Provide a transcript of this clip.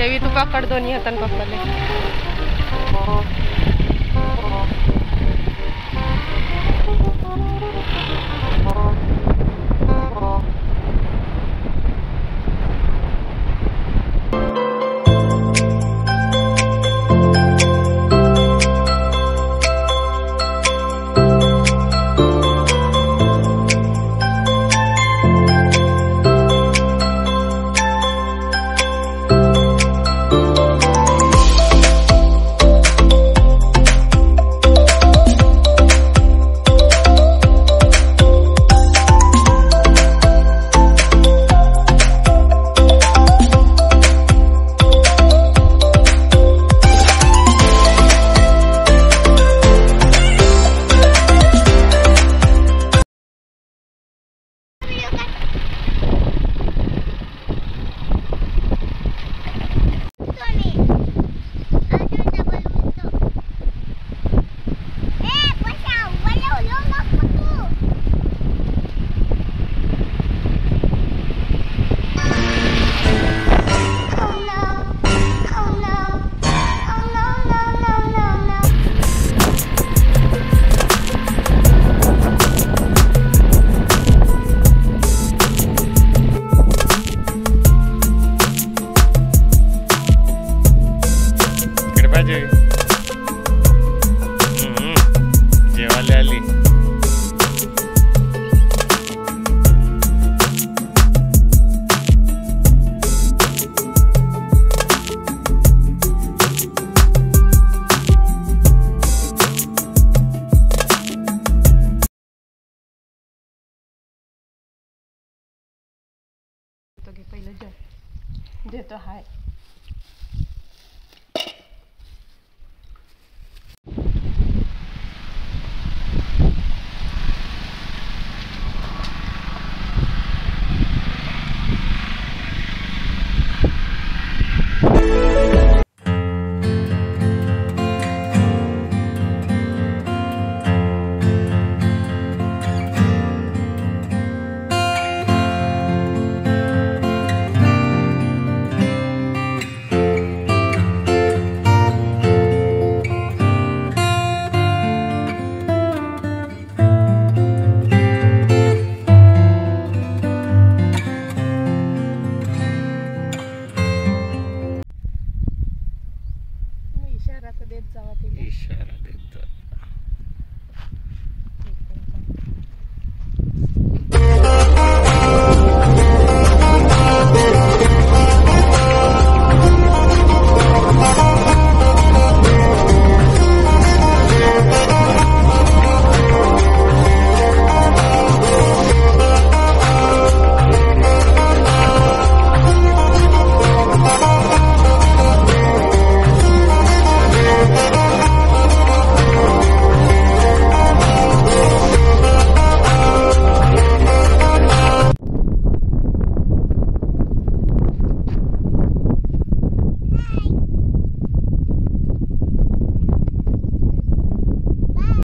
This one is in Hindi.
देवी तू पकड़ नहीं हतन पकड़ इकडे जेवायला आली तो घे पहिलं जेव देतो हाय। 医生，大夫。